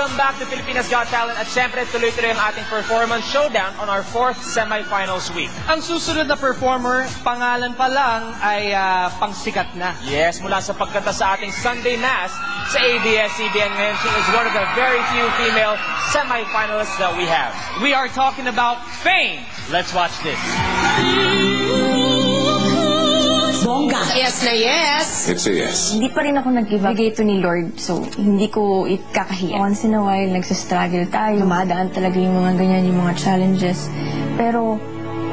Welcome back to Pilipinas Got Talent at syempre tuloy-tuloy ang ating performance showdown on our fourth semifinals week. Ang susunod na performer, pangalan pa lang ay ah, pangsikat na. Yes, mula sa pagkanta sa ating Sunday Mass sa ABS-CBN ngayon, she is one of the very few female semifinalists that we have. We are talking about fame. Let's watch this. Bongga. Yes na yes. It's a yes. Hindi pa rin ako nag-give up. Bigay ito ni Lord, so hindi ko ikakahiya. Once in a while, nagsastruggle tayo. Dumadaan talaga yung mga ganyan, yung mga challenges. Pero,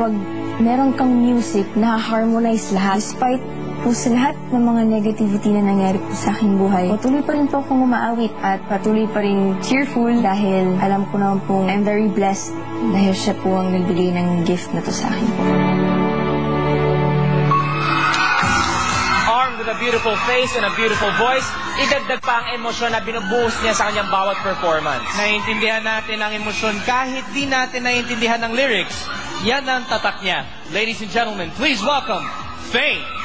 pag meron kang music na harmonize lahat, despite po sa lahat ng mga negativity na nangyari po sa aking buhay, patuloy pa rin po akong umaawit at patuloy pa rin cheerful dahil alam ko naman po, I'm very blessed dahil siya po ang nagbigay ng gift na to sa akin beautiful face and a beautiful voice, idagdag pa ang emosyon na binubuhos niya sa kanyang bawat performance. Naiintindihan natin ang emosyon kahit di natin naiintindihan ang lyrics. Yan ang tatak niya. Ladies and gentlemen, please welcome Fame.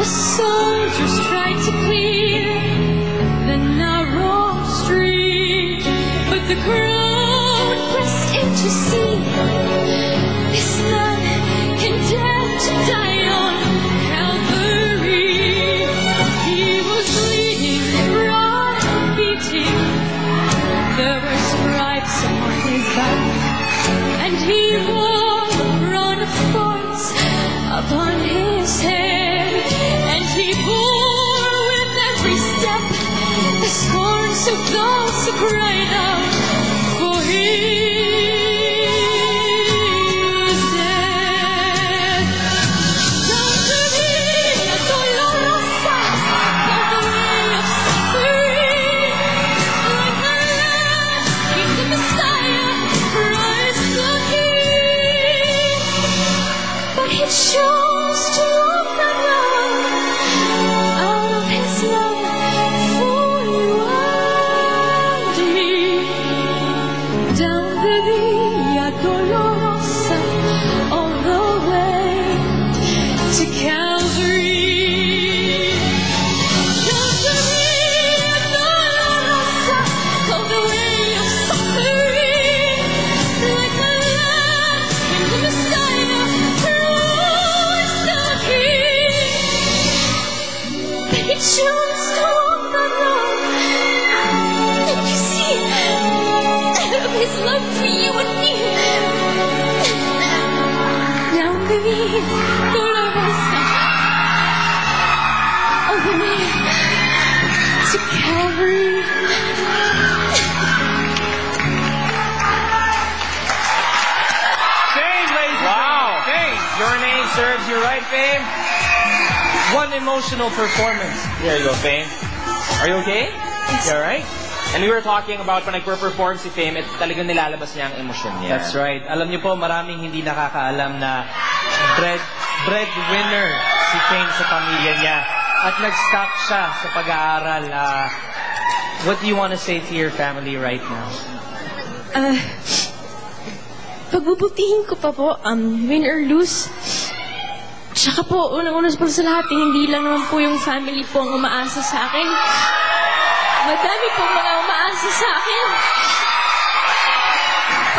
To see. This man condemned to die those who cried out serves you right, Fame. One emotional performance. There you go, Fame. Are you okay? You alright? And we were talking about pa nagper-perform si Fame, at talagang nilalabas niya ang emosyon niya. That's right. Alam niyo po, maraming hindi nakakaalam na bread breadwinner si Fame sa pamilya niya. At nag-stop siya sa pag-aaral. Ah, what do you want to say to your family right now? Ah, pagbubutihin ko pa po, um, win or lose. Tsaka po, unang-una po sa lahat, eh, hindi lang naman po yung family po ang umaasa sa akin. Madami po mga umaasa sa akin.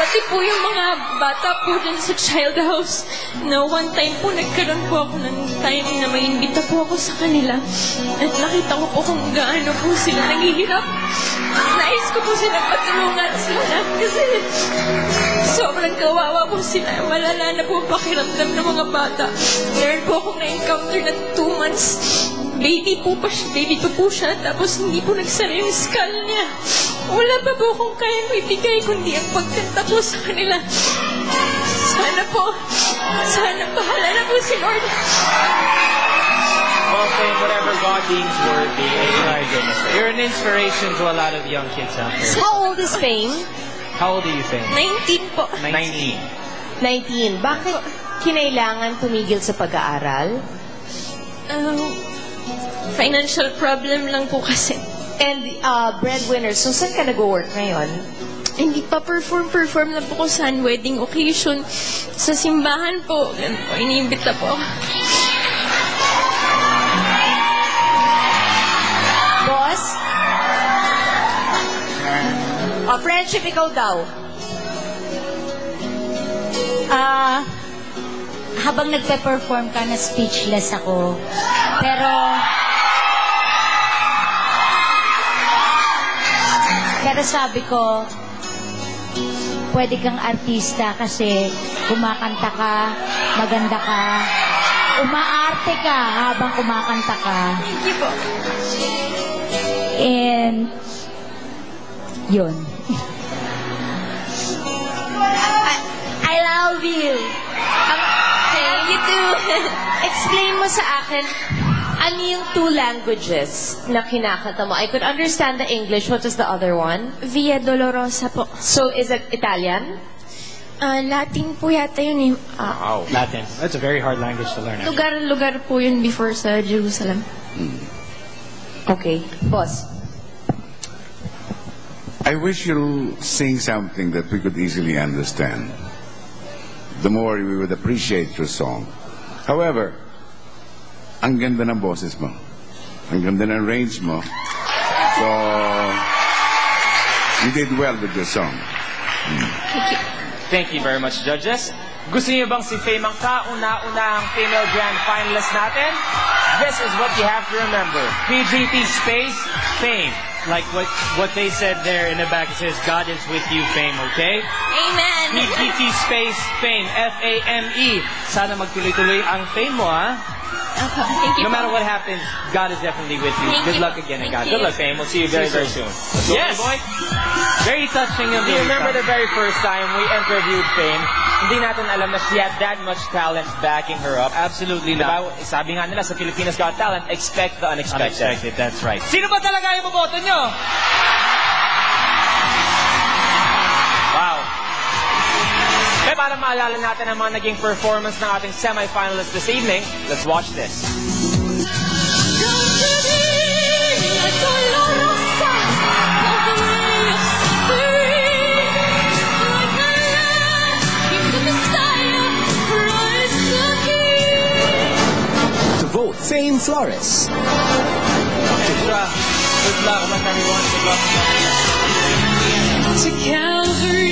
Pati po yung mga bata po dyan sa child house na one time po nagkaroon po ako ng time na may imbita po ako sa kanila. At nakita ko po kung gaano po sila naghihirap. Nais ko po sila patulungan lahat kasi sobrang kawawa po sila. Malala na po pakiramdam ng mga bata. Meron po akong na-encounter na two months. Baby po pa siya, baby pa po siya, tapos hindi po nagsara yung skull niya. Wala pa po akong kayang ibigay kundi ang pagkanta po sa kanila. Sana po, sana bahala na po si Lord. Well, Fame, whatever God deems worthy. My goodness. You're an inspiration to a lot of young kids out there. How old is Fame? How old are you, Fame? 19 po. 19. 19. Bakit kinailangan tumigil sa pag-aaral? Um, financial problem lang po kasi. And uh, breadwinner, so saan ka nag-work ngayon? Hindi pa perform-perform na po ko sa wedding occasion. Sa simbahan po, yan po, iniimbita po ako. Boss? Uh, friendship, ikaw daw. Ah, habang nagpe-perform ka na speechless ako. Pero, pero sabi ko, pwede kang artista kasi kumakanta ka, maganda ka, umaarte ka habang kumakanta ka. Thank you po. And, yun. I, I love you. Thank you too. Explain mo sa akin, ano yung two languages na kinakanta mo? I could understand the English. What is the other one? Via Dolorosa po. So, is it Italian? Ah, Latin po yata yun eh. Wow. Latin. That's a very hard language to learn. actually. Lugar-lugar po yun before sa Jerusalem. Okay. Boss? I wish you'll sing something that we could easily understand. The more we would appreciate your song. However, ang ganda ng boses mo. Ang ganda ng range mo. So, you did well with your song. Thank you very much, judges. Gusto niyo bang si Fame ang kauna-unahang female grand finalist natin? This is what you have to remember. PGT space, Fame. Like what what they said there in the back, it says, God is with you, fame, okay? Amen! PGT space, fame, F-A-M-E. E. Sana magtuloy-tuloy ang fame mo, ha? Ako, thank you No matter what happens, God is definitely with you. Thank Good you. luck again, and God. Thank Good luck, fame. We'll see you very, very soon. Yes! boy? Very touching of Do you remember the the very first time we interviewed Fame? Hindi natin alam na she had that much talent backing her up. Absolutely not. Diba? Sabi nga nila sa Pilipinas Got Talent, expect the unexpected. Unexpected, that's right. Sino ba talaga yung boboto nyo? Para maalala natin ang mga naging performance ng ating semi-finalists this evening, let's watch this. To vote Fame Flores. Good luck. Good luck, everyone. Good luck. To Calvary